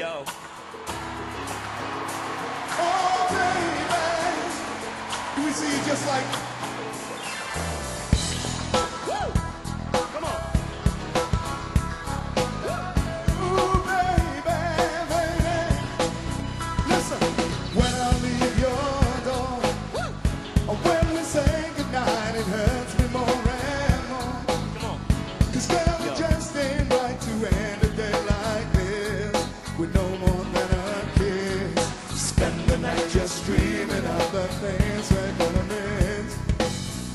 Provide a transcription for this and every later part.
Yo. Oh, baby. We see you just like just dreaming of the things we're gonna miss.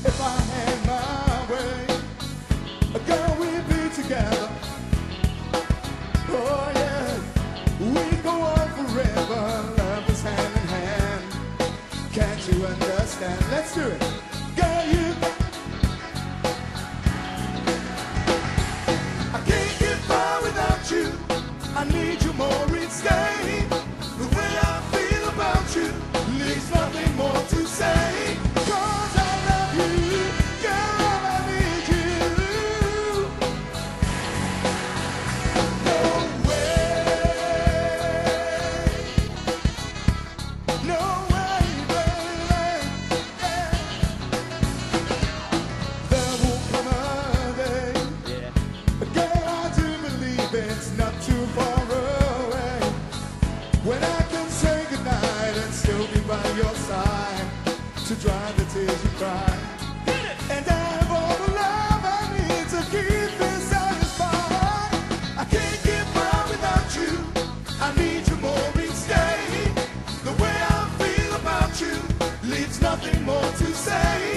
If I had my way, girl, we'd be together. Oh yeah, we go on forever, hand in hand. Can't you understand? Let's do it. Girl, you I can't get by without you. I need you more each day. To dry the tears you cry. And I have all the love I need to keep me satisfied. I can't get by without you. I need you more each day. The way I feel about you leaves nothing more to say.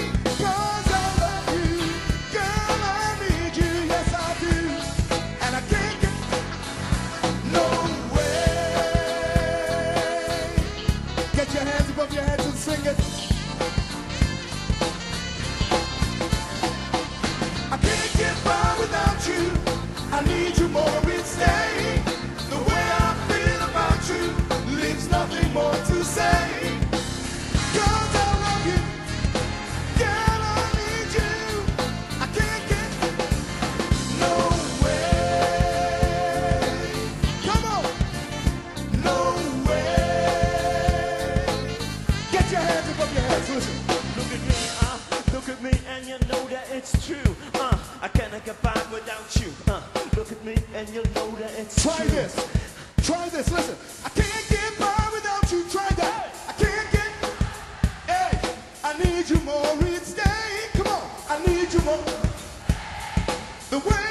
Your hands above your heads. Listen. Look at me, uh, look at me, and you know that it's true. Uh, I cannot get by without you. Uh, look at me, and you know that it's Try true. this. Try this. Listen. I can't get by without you. Try that. I can't get. Hey, I need you more each day. Come on. I need you more. The way